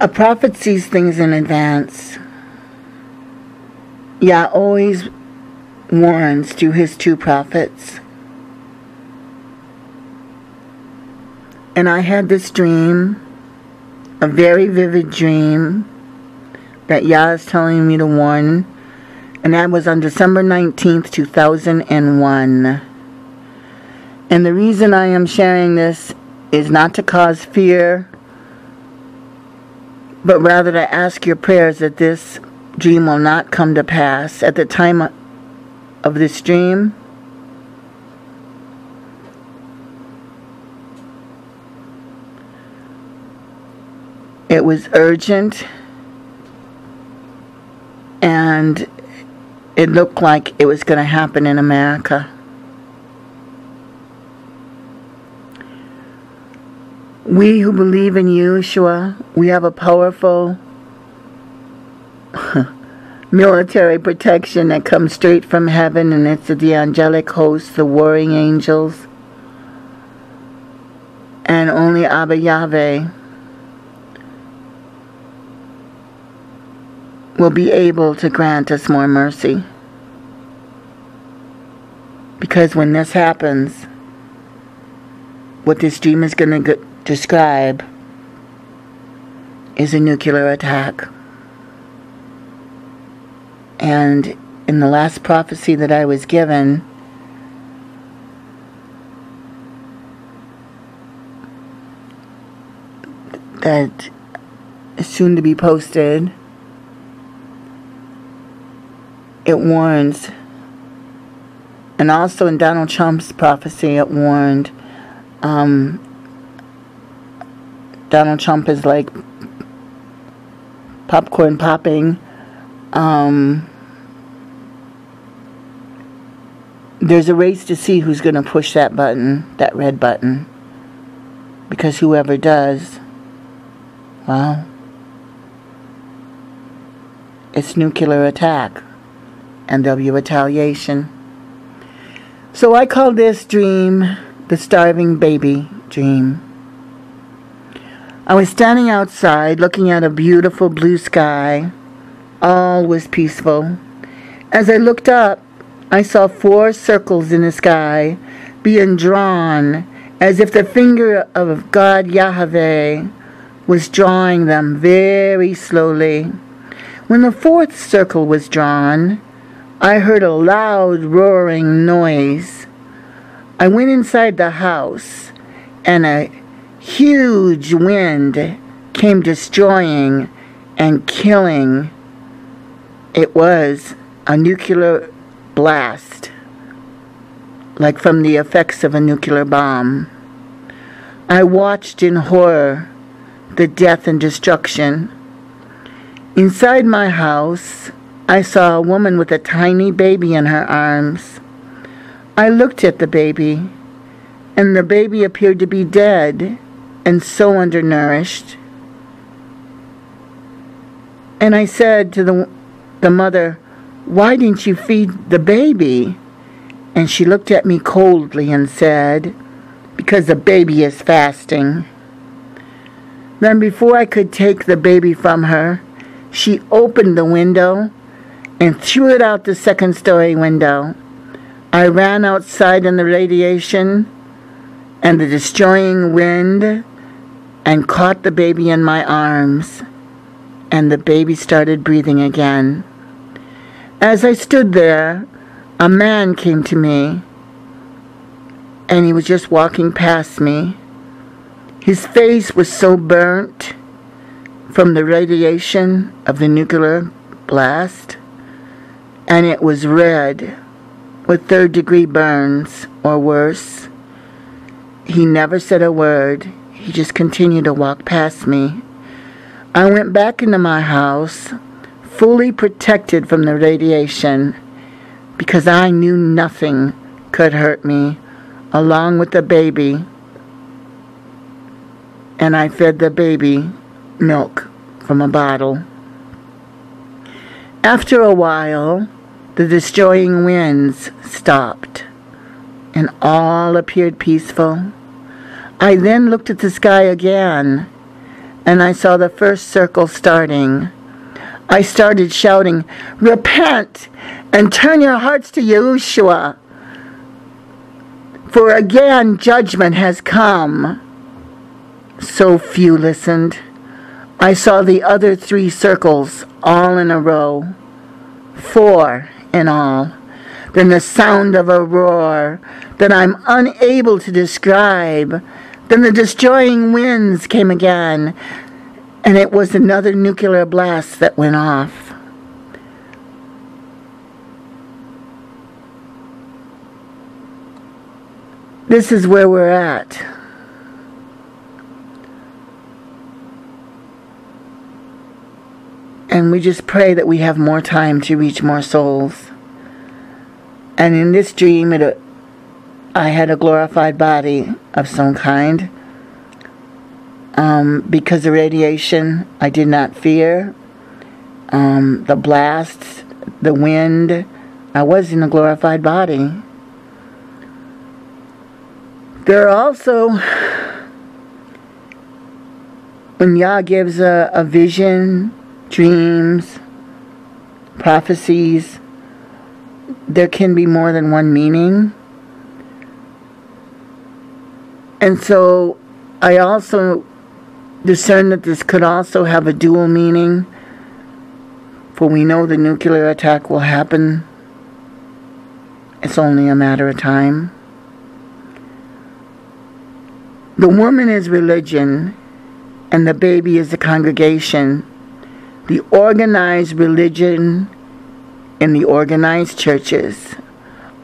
A prophet sees things in advance. Yah always warns to his two prophets. And I had this dream, a very vivid dream, that Yah is telling me to warn. And that was on December 19th, 2001. And the reason I am sharing this is not to cause fear, but rather to ask your prayers that this dream will not come to pass. At the time of this dream, it was urgent and it looked like it was going to happen in America. We who believe in Yeshua, we have a powerful military protection that comes straight from heaven, and it's the angelic hosts, the warring angels, and only Abba Yahuveh will be able to grant us more mercy. Because when this happens, what this dream is going to describe is a nuclear attack. And in the last prophecy that I was given, that is soon to be posted, it warns, and also in Donald Trump's prophecy, it warned um, Donald Trump is like popcorn popping. Um, there's a race to see who's going to push that button, that red button. Because whoever does, well, it's nuclear attack and there'll be retaliation. So I call this dream the starving baby dream. I was standing outside looking at a beautiful blue sky. All was peaceful. As I looked up, I saw four circles in the sky being drawn as if the finger of God Yahuveh was drawing them very slowly. When the fourth circle was drawn, I heard a loud roaring noise. I went inside the house, and a huge wind came destroying and killing. It was a nuclear blast, like from the effects of a nuclear bomb. I watched in horror the death and destruction. Inside my house, I saw a woman with a tiny baby in her arms. I looked at the baby, and the baby appeared to be dead and so undernourished. And I said to the, the mother, Why didn't you feed the baby? And she looked at me coldly and said, Because the baby is fasting. Then, before I could take the baby from her, she opened the window and threw it out the second story window. I ran outside in the radiation and the destroying wind and caught the baby in my arms, and the baby started breathing again. As I stood there, a man came to me, and he was just walking past me. His face was so burnt from the radiation of the nuclear blast and it was red with third degree burns or worse. He never said a word. He just continued to walk past me. I went back into my house, fully protected from the radiation, because I knew nothing could hurt me, along with the baby. And I fed the baby milk from a bottle. After a while, the destroying winds stopped, and all appeared peaceful. I then looked at the sky again, and I saw the first circle starting. I started shouting, Repent and turn your hearts to Yahushua. For again judgment has come. So few listened. I saw the other three circles all in a row, four in all. Then the sound of a roar that I'm unable to describe. Then the destroying winds came again, and it was another nuclear blast that went off. This is where we're at. And we just pray that we have more time to reach more souls. And in this dream, it, I had a glorified body of some kind. Um, because the radiation I did not fear, um, the blasts, the wind, I was in a glorified body. There are also, when Yah gives a, a vision, dreams, prophecies, there can be more than one meaning. And so I also discern that this could also have a dual meaning, for we know the nuclear attack will happen. It's only a matter of time. The woman is religion, and the baby is the congregation. The organized religion and the organized churches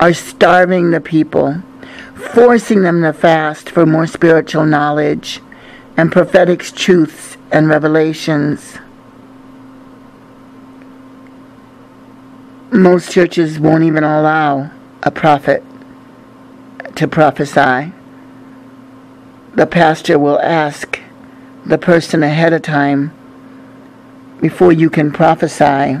are starving the people, forcing them to fast for more spiritual knowledge and prophetic truths and revelations. Most churches won't even allow a prophet to prophesy the pastor will ask the person ahead of time before you can prophesy,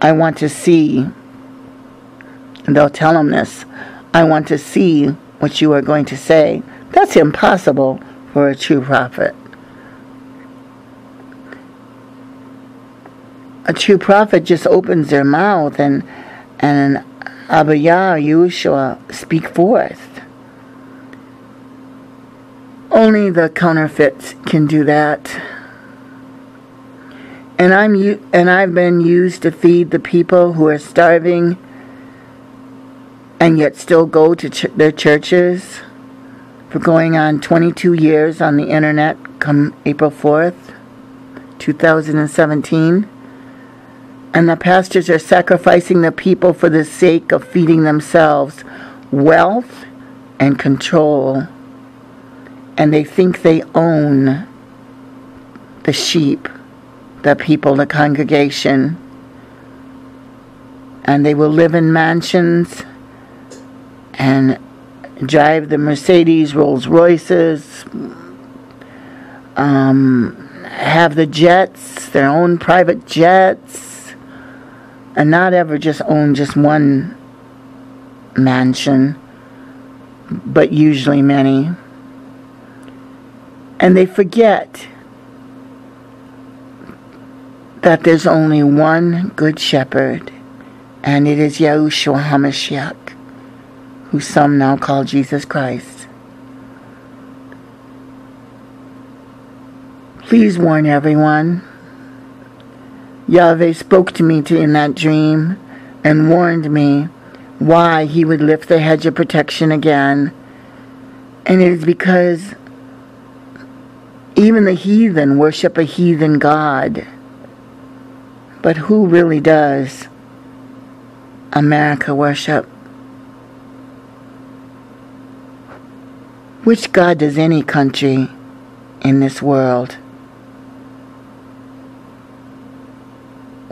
I want to see, and they'll tell them this, I want to see what you are going to say. That's impossible for a true prophet. A true prophet just opens their mouth and and Abba Yah, Yeshua, speak forth. Only the counterfeits can do that. And I'm and I've been used to feed the people who are starving and yet still go to ch their churches for going on 22 years on the internet come April 4th, 2017. And the pastors are sacrificing the people for the sake of feeding themselves wealth and control and they think they own the sheep, the people, the congregation, and they will live in mansions and drive the Mercedes, Rolls Royces, um, have the jets, their own private jets, and not ever just own just one mansion, but usually many. And they forget that there's only one good shepherd, and it is Yahushua HaMashiach, who some now call Jesus Christ. Please warn everyone. Yahuveh spoke to me in that dream and warned me why he would lift the hedge of protection again. And it is because even the heathen worship a heathen God. But who really does America worship? Which God does any country in this world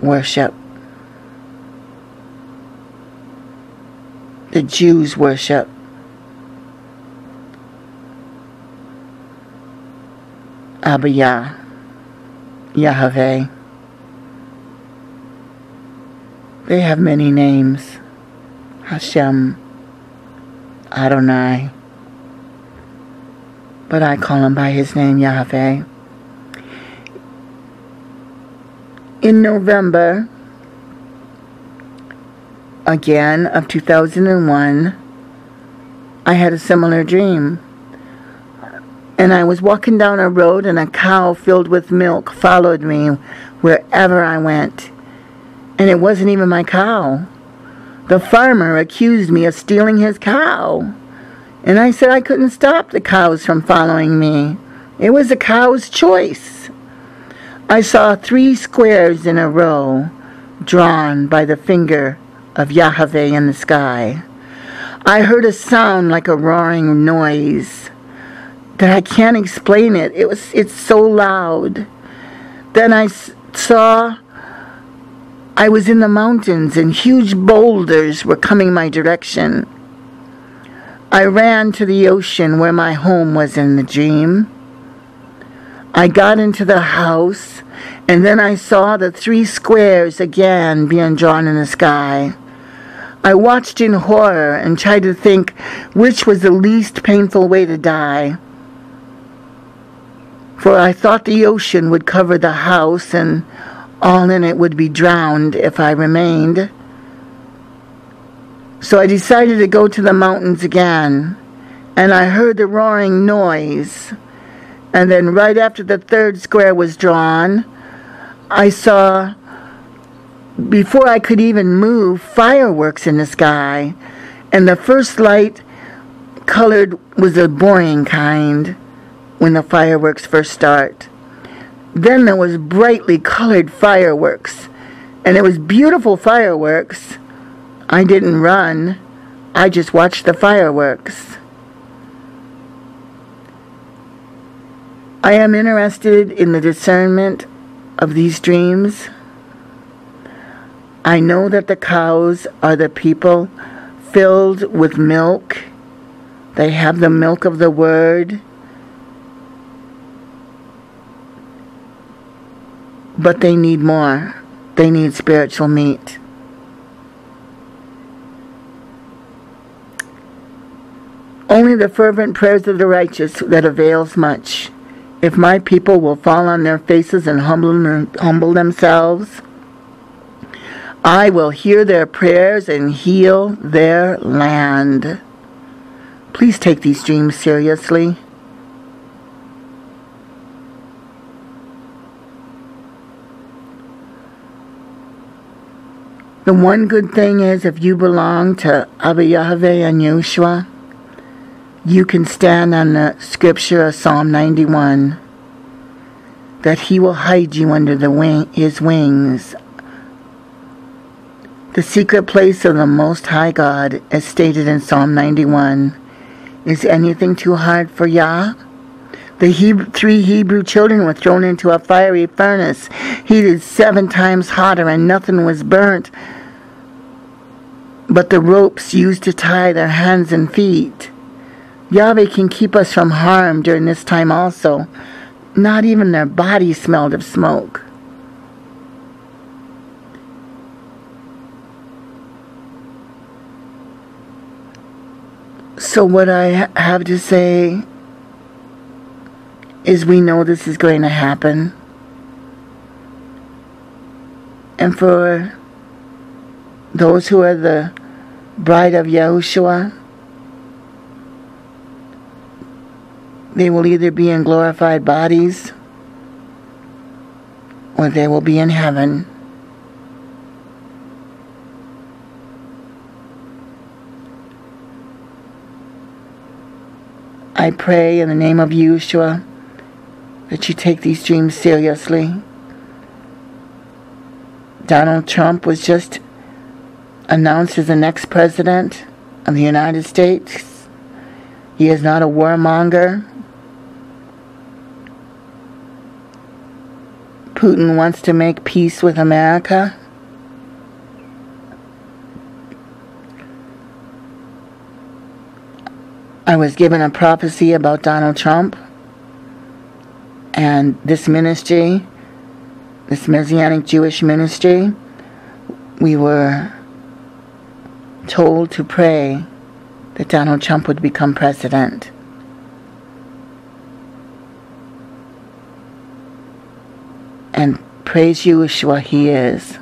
worship? The Jews worship Abba Yah, Yahweh. They have many names. Hashem, Adonai. But I call him by his name, Yahuveh. in November again of 2001, I had a similar dream. And I was walking down a road and a cow filled with milk followed me wherever I went. And it wasn't even my cow. The farmer accused me of stealing his cow. And I said I couldn't stop the cows from following me. It was the cow's choice. I saw three squares in a row drawn by the finger of Yahuveh in the sky. I heard a sound like a roaring noise that I can't explain it. It was it's so loud. Then I saw I was in the mountains and huge boulders were coming my direction. I ran to the ocean where my home was in the dream. I got into the house and then I saw the three squares again being drawn in the sky. I watched in horror and tried to think which was the least painful way to die. For I thought the ocean would cover the house and all in it would be drowned if I remained. So I decided to go to the mountains again, and I heard the roaring noise. And then, right after the third square was drawn, I saw before I could even move, fireworks in the sky. And the first light colored was a boring kind when the fireworks first start. Then there was brightly colored fireworks. And it was beautiful fireworks. I didn't run. I just watched the fireworks. I am interested in the discernment of these dreams. I know that the cows are the people filled with milk. They have the milk of the word. But they need more. They need spiritual meat. Only the fervent prayers of the righteous that avails much. If my people will fall on their faces and humble, humble themselves, I will hear their prayers and heal their land. Please take these dreams seriously. The one good thing is if you belong to Abba Yahuveh and Yeshua, you can stand on the scripture of Psalm 91 that he will hide you under the wing, his wings the secret place of the Most High God, as stated in Psalm 91. Is anything too hard for Yah? The Hebrew, three Hebrew children were thrown into a fiery furnace, heated seven times hotter, and nothing was burnt but the ropes used to tie their hands and feet. Yahuveh can keep us from harm during this time also. Not even their bodies smelled of smoke. So, what I have to say is we know this is going to happen. And for those who are the bride of Yahushua, they will either be in glorified bodies or they will be in heaven. I pray in the name of Yeshua that you take these dreams seriously. Donald Trump was just announced as the next president of the United States. He is not a warmonger. Putin wants to make peace with America. I was given a prophecy about Donald Trump and this ministry, this Messianic Jewish ministry. We were told to pray that Donald Trump would become president. And Praise Yeshua, He is.